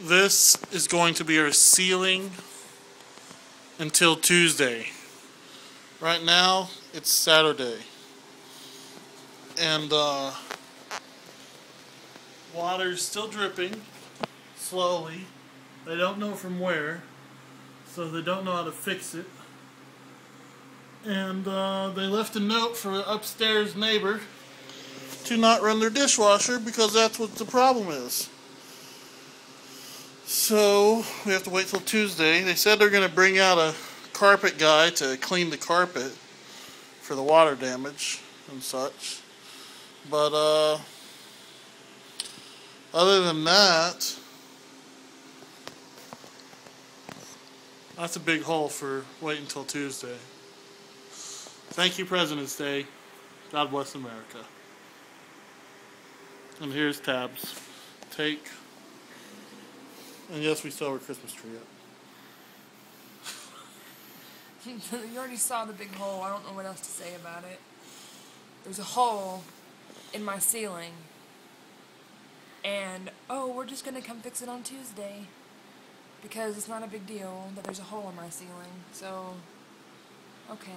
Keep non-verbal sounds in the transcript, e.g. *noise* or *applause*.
This is going to be our ceiling until Tuesday. Right now, it's Saturday. And, uh, water's still dripping slowly. They don't know from where, so they don't know how to fix it. And, uh, they left a note for the upstairs neighbor to not run their dishwasher because that's what the problem is. So we have to wait till Tuesday. They said they're going to bring out a carpet guy to clean the carpet for the water damage and such. But uh, other than that, that's a big hole for waiting until Tuesday. Thank you, President's Day. God bless America. And here's tabs. Take. And yes, we still have our Christmas tree up. *laughs* you already saw the big hole. I don't know what else to say about it. There's a hole in my ceiling. And, oh, we're just going to come fix it on Tuesday. Because it's not a big deal that there's a hole in my ceiling. So, okay.